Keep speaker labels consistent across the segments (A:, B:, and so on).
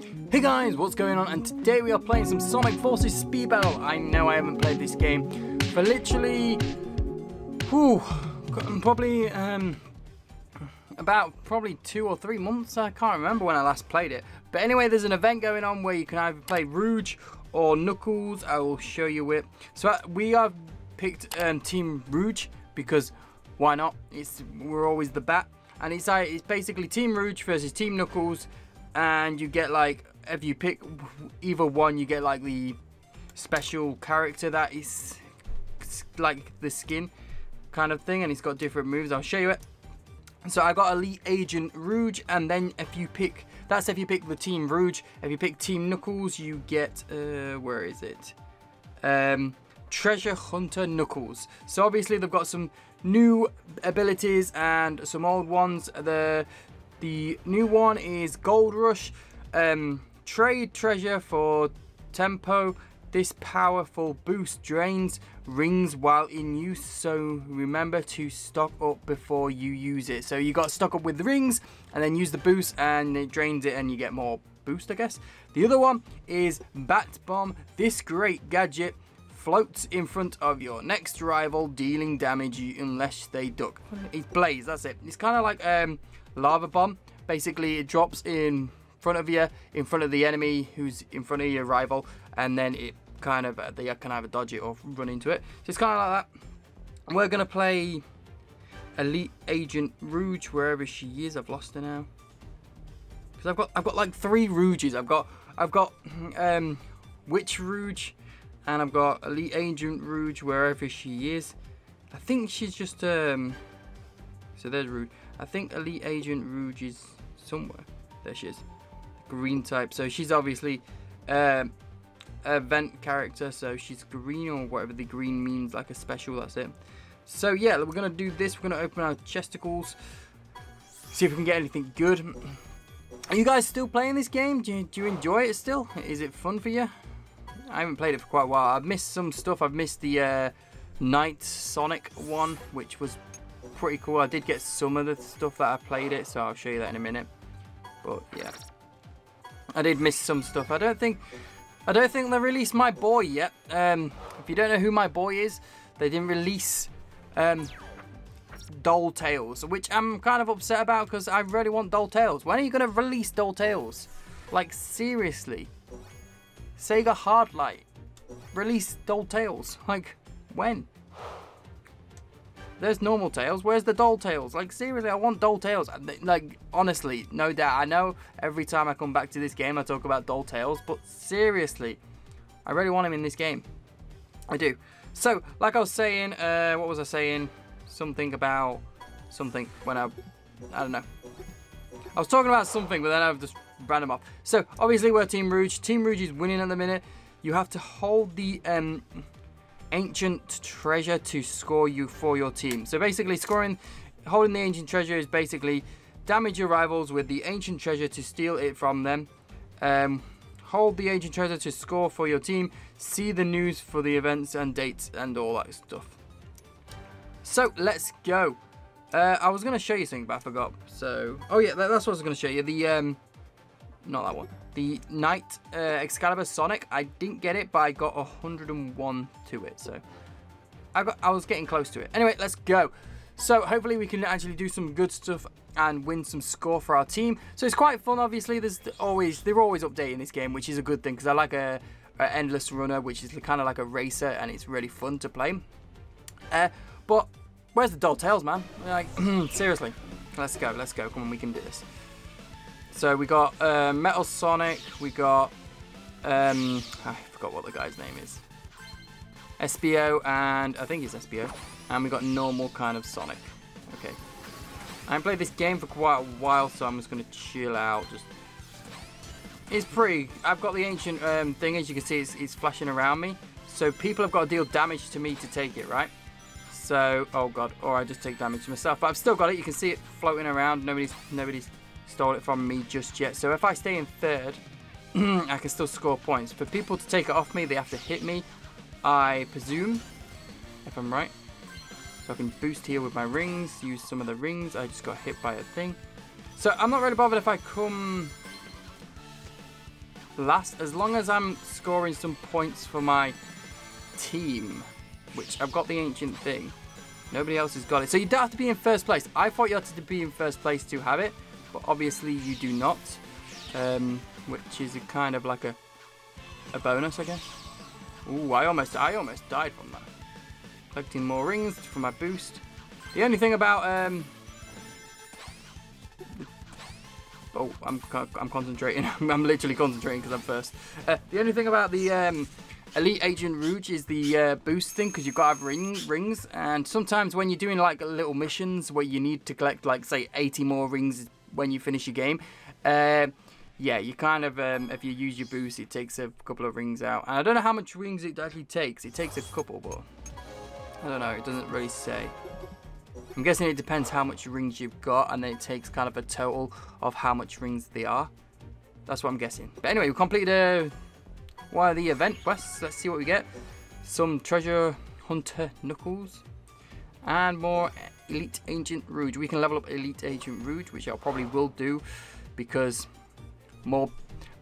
A: Hey guys, what's going on? And today we are playing some Sonic Forces Speed Battle. I know I haven't played this game for literally, whew, probably um, about probably two or three months. I can't remember when I last played it. But anyway, there's an event going on where you can either play Rouge or Knuckles. I will show you it. So uh, we have picked um, Team Rouge because why not? It's we're always the bat, and it's like it's basically Team Rouge versus Team Knuckles, and you get like if you pick either one, you get like the special character that is like the skin kind of thing, and it's got different moves. I'll show you it. So I got Elite Agent Rouge, and then if you pick, that's if you pick the Team Rouge. If you pick Team Knuckles, you get, uh, where is it? Um, Treasure Hunter Knuckles. So obviously they've got some new abilities and some old ones. The the new one is Gold Rush. Um, trade treasure for tempo. This powerful boost drains rings while in use, so remember to stock up before you use it. So you got to stock up with the rings and then use the boost and it drains it and you get more boost, I guess. The other one is Bat Bomb. This great gadget floats in front of your next rival, dealing damage unless they duck. It's Blaze, that's it. It's kind of like um, Lava Bomb. Basically, it drops in front of you, in front of the enemy who's in front of your rival, and then it kind of, they can either dodge it or run into it. So it's kind of like that. We're going to play Elite Agent Rouge, wherever she is. I've lost her now. Because I've got, I've got like three Rouges. I've got, I've got um, Witch Rouge, and I've got Elite Agent Rouge wherever she is. I think she's just, um, so there's Rouge. I think Elite Agent Rouge is somewhere. There she is. Green type. So she's obviously um, a vent character. So she's green or whatever the green means, like a special, that's it. So yeah, we're going to do this. We're going to open our chesticles. See if we can get anything good. Are you guys still playing this game? Do you, do you enjoy it still? Is it fun for you? I haven't played it for quite a while. I've missed some stuff. I've missed the uh, Night Sonic one, which was pretty cool. I did get some of the stuff that I played it, so I'll show you that in a minute. But yeah, I did miss some stuff. I don't think, I don't think they released my boy yet. Um, if you don't know who my boy is, they didn't release um, Dull Tails, which I'm kind of upset about because I really want Dull Tails. When are you gonna release Dull Tails? Like seriously. Sega Hardlight release Dull Tails. Like, when? There's normal Tails. Where's the doll Tails? Like, seriously, I want doll Tails. Like, honestly, no doubt. I know every time I come back to this game, I talk about doll Tails, but seriously, I really want him in this game. I do. So, like I was saying, uh, what was I saying? Something about something when I, I don't know. I was talking about something, but then I've just ran him off. So, obviously, we're Team Rouge. Team Rouge is winning at the minute. You have to hold the um, ancient treasure to score you for your team. So, basically, scoring, holding the ancient treasure is basically damage your rivals with the ancient treasure to steal it from them. Um, hold the ancient treasure to score for your team. See the news for the events and dates and all that stuff. So, let's go. Uh, I was going to show you something, but I forgot. So, oh yeah, that, that's what I was going to show you. The, um, not that one. The Night uh, Excalibur Sonic. I didn't get it, but I got 101 to it. So, I got, I was getting close to it. Anyway, let's go. So, hopefully we can actually do some good stuff and win some score for our team. So, it's quite fun, obviously. There's always, they're always updating this game, which is a good thing, because I like a, a endless runner, which is kind of like a racer, and it's really fun to play. Uh, but Where's the Dull tails, man? Like, seriously. Let's go, let's go. Come on, we can do this. So we got uh, Metal Sonic, we got, um, I forgot what the guy's name is. SBO, and I think it's SBO. And we got normal kind of Sonic. Okay. I haven't played this game for quite a while, so I'm just going to chill out. Just, It's pretty, I've got the ancient um, thing, as you can see, it's, it's flashing around me. So people have got to deal damage to me to take it, right? So, oh god, or I just take damage myself. But I've still got it. You can see it floating around. Nobody's nobody's stole it from me just yet. So if I stay in third, I can still score points. For people to take it off me, they have to hit me, I presume, if I'm right. So I can boost here with my rings, use some of the rings. I just got hit by a thing. So I'm not really bothered if I come last as long as I'm scoring some points for my team, which I've got the ancient thing. Nobody else has got it. So you don't have to be in first place. I thought you had to be in first place to have it, but obviously you do not, um, which is a kind of like a a bonus, I guess. Ooh, I almost I almost died from that. Collecting more rings for my boost. The only thing about um, oh, I'm I'm concentrating. I'm literally concentrating because I'm first. Uh, the only thing about the um, Elite Agent Rouge is the uh, boost thing because you've got to have ring, rings, and sometimes when you're doing like little missions where you need to collect like say 80 more rings when you finish your game. Uh, yeah, you kind of, um, if you use your boost, it takes a couple of rings out. And I don't know how much rings it actually takes. It takes a couple, but I don't know. It doesn't really say. I'm guessing it depends how much rings you've got, and then it takes kind of a total of how much rings they are. That's what I'm guessing. But anyway, we completed uh, one of the event quests. Let's see what we get. Some treasure hunter knuckles, and more elite ancient rouge. We can level up elite ancient rouge, which I probably will do because more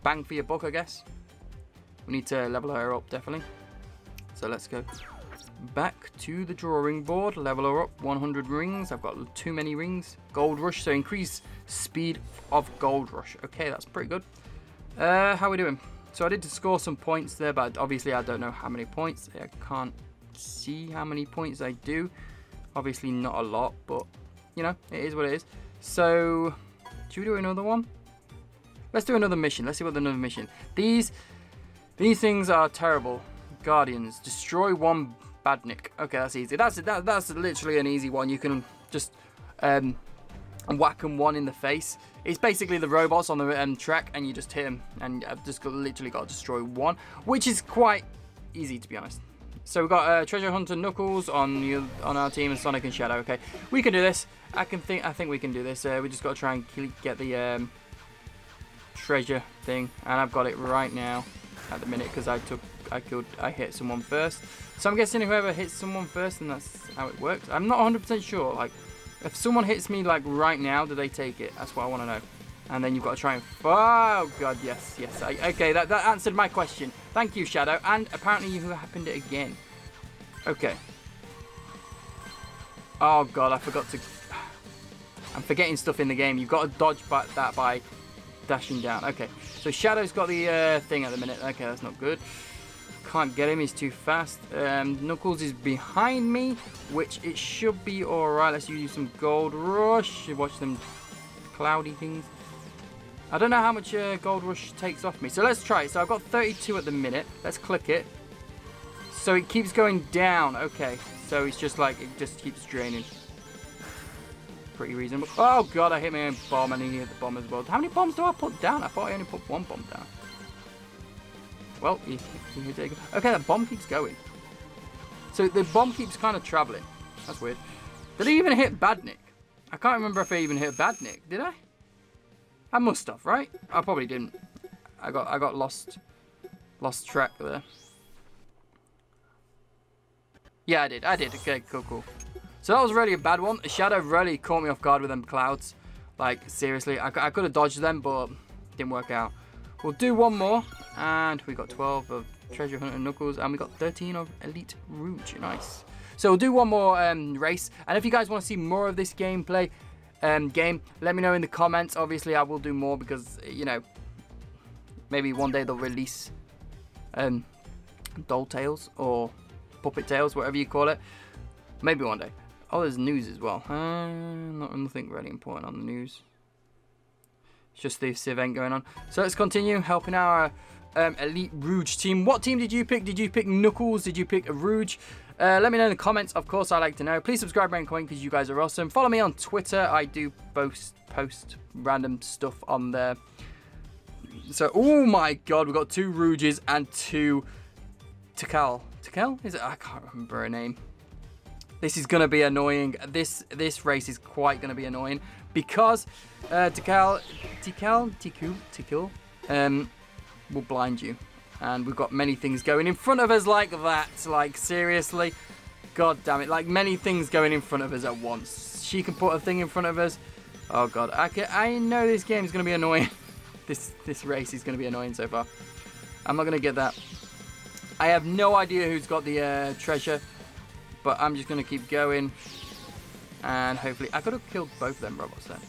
A: bang for your buck, I guess. We need to level her up, definitely. So let's go back to the drawing board. Level her up, 100 rings. I've got too many rings. Gold Rush, so increase speed of Gold Rush. Okay, that's pretty good. Uh, how are we doing? So I did score some points there, but obviously I don't know how many points. I can't see how many points I do. Obviously not a lot, but you know, it is what it is. So, should we do another one? Let's do another mission. Let's see what another mission. These these things are terrible. Guardians. Destroy one badnik. Okay, that's easy. That's that, that's literally an easy one. You can just um, whack them one in the face. It's basically the robots on the um, track, and you just hit them, and I've just got, literally got to destroy one, which is quite easy to be honest. So we've got uh, Treasure Hunter Knuckles on on our team, and Sonic and Shadow. Okay, we can do this. I can think. I think we can do this. Uh, we just got to try and get the um, treasure thing, and I've got it right now at the minute because I took, I killed, I hit someone first. So I'm guessing whoever hits someone first, and that's how it works. I'm not 100% sure. Like, if someone hits me like right now, do they take it? That's what I want to know. And then you've got to try and... Oh, God, yes, yes. I, okay, that, that answered my question. Thank you, Shadow. And apparently you have happened it again. Okay. Oh, God, I forgot to... I'm forgetting stuff in the game. You've got to dodge that by dashing down. Okay, so Shadow's got the uh, thing at the minute. Okay, that's not good. Can't get him, he's too fast. Um, Knuckles is behind me, which it should be alright. Let's use some Gold Rush. Watch them cloudy things. I don't know how much uh, Gold Rush takes off me. So let's try it. So I've got 32 at the minute. Let's click it. So it keeps going down. Okay, so it's just like, it just keeps draining pretty reasonable. Oh god, I hit my own bomb and he hit the bomb as well. How many bombs do I put down? I thought I only put one bomb down. Well, he, he okay, that bomb keeps going. So the bomb keeps kind of traveling. That's weird. Did he even hit Badnik? I can't remember if I even hit Badnik. Did I? I must have, right? I probably didn't. I got I got lost lost track there. Yeah, I did. I did. Okay, cool, cool. So that was really a bad one. The shadow really caught me off guard with them clouds. Like, seriously, I, I could have dodged them, but didn't work out. We'll do one more, and we got 12 of Treasure Hunter Knuckles, and we got 13 of Elite Rouge. Nice. So we'll do one more um, race, and if you guys want to see more of this gameplay um, game, let me know in the comments. Obviously, I will do more because, you know, maybe one day they'll release um, Doll Tails or Puppet Tails, whatever you call it. Maybe one day. Oh, there's news as well. Uh, not nothing really important on the news. It's just this event going on. So let's continue helping our um, Elite Rouge team. What team did you pick? Did you pick Knuckles? Did you pick Rouge? Uh, let me know in the comments. Of course, I like to know. Please subscribe and comment because you guys are awesome. Follow me on Twitter. I do post post random stuff on there. So, oh my god, we've got two Rouges and two Tikal. Tikal? Is it? I can't remember her name. This is going to be annoying. This this race is quite going to be annoying because uh, Tikal, Tikal, Tiku, Tikul, um, will blind you. And we've got many things going in front of us like that. Like, seriously. God damn it. Like, many things going in front of us at once. She can put a thing in front of us. Oh, God. I, can, I know this game is going to be annoying. this this race is going to be annoying so far. I'm not going to get that. I have no idea who's got the uh, treasure, but I'm just going to keep going. And hopefully, I could have killed both of them robots then.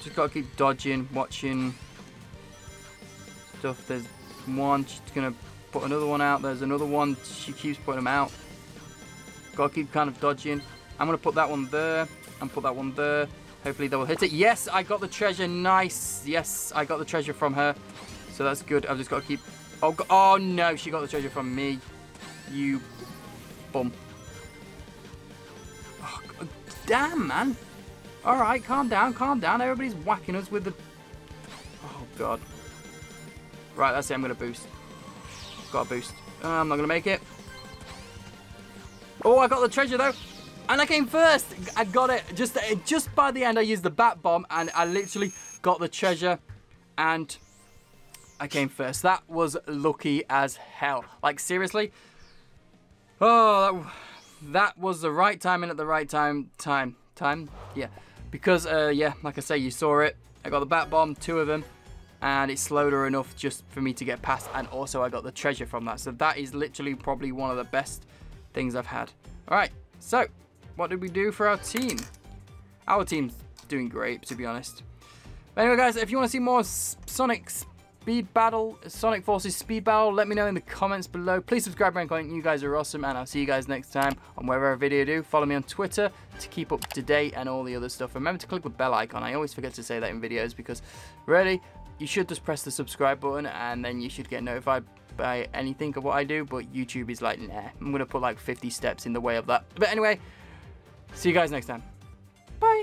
A: Just got to keep dodging, watching stuff. There's one, she's to put another one out. There's another one, she keeps putting them out. Got to keep kind of dodging. I'm to put that one there and put that one there. Hopefully they will hit it. Yes, I got the treasure. Nice. Yes, I got the treasure from her. So that's good. I've just got to keep... Oh, oh no, she got the treasure from me. You bum. Oh, damn, man. All right, calm down, calm down. Everybody's whacking us with the... Oh, God. Right, that's it. I'm going to boost. Got a boost. Uh, I'm not going to make it. Oh, I got the treasure, though. And I came first. I got it. Just just by the end, I used the bat bomb, and I literally got the treasure, and I came first. That was lucky as hell. Like seriously. Oh, that, that was the right timing at the right time. Time. Time. Yeah. Because uh, yeah, like I say, you saw it. I got the bat bomb, two of them, and it slowed her enough just for me to get past. And also, I got the treasure from that. So that is literally probably one of the best things I've had. All right. So what did we do for our team? Our team's doing great, to be honest. But anyway, guys, if you want to see more Sonic Speed Battle, Sonic Forces Speed Battle, let me know in the comments below. Please subscribe and comment. You guys are awesome, and I'll see you guys next time on whatever video I do. Follow me on Twitter to keep up to date and all the other stuff. Remember to click the bell icon. I always forget to say that in videos because, really, you should just press the subscribe button and then you should get notified by anything of what I do. But YouTube is like, nah, I'm to put like 50 steps in the way of that. But anyway, See you guys next time. Bye.